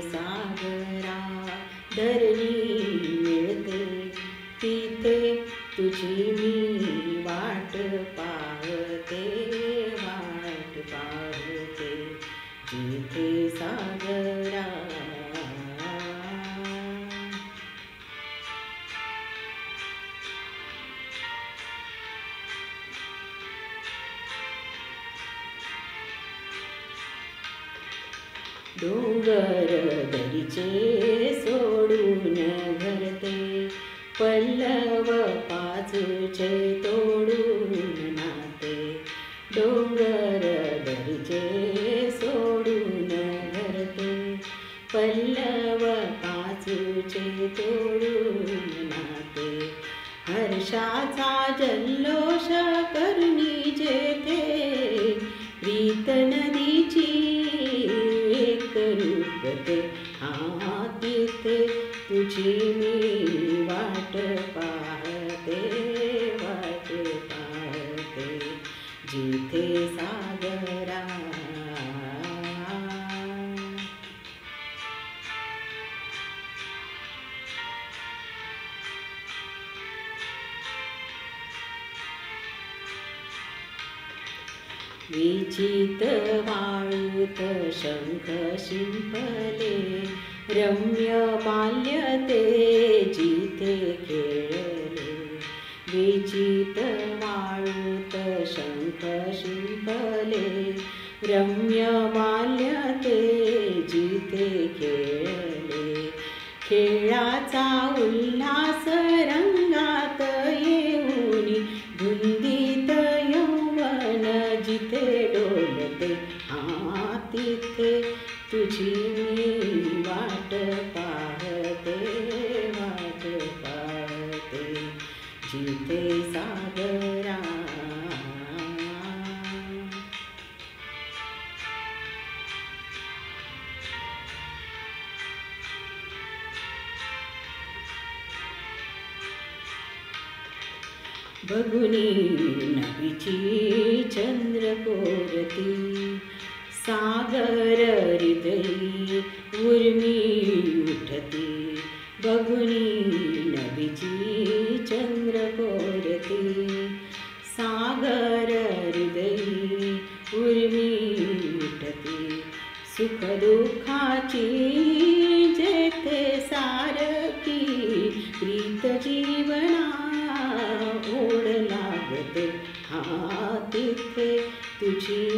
सागरा धरणी मिळते. तिथे तुझी मी वाट पाहते वाट पाहते. जिथे सागरा डोंगर दरीचे सोडून घरते. पल्लव पाचूचे तोडून नाते. डोंगर दरीचे सोडून घरते. पल्लव पाचूचे तोडून नाते. हर्षाचा जल्लोष करणी रूपते हा तिथे तुझी मी वाट पाहते वाट पाहते जिथे सागरा विचित वाळूत शंख शिंपले रम्य बाल्यते जिथे खेळले. विचित वाळूत शंख शिंपले रम्य बाल्यते जिथे खेळले. खेळाचा उल्ल तिथे तुझी मी वाट पाहते वाट पाहते जिथे सागरा। बघुनी नवीची चंद्रकोरती। सागर हृदयी उर्मी उठती बघुनी नवीची चंद्रकोरती सागर हृदयी उर्मी उठती सुख हा तिथे तुझी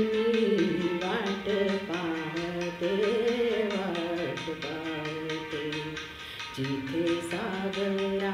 वाट पाहते वाट पाहते जिथे सागरा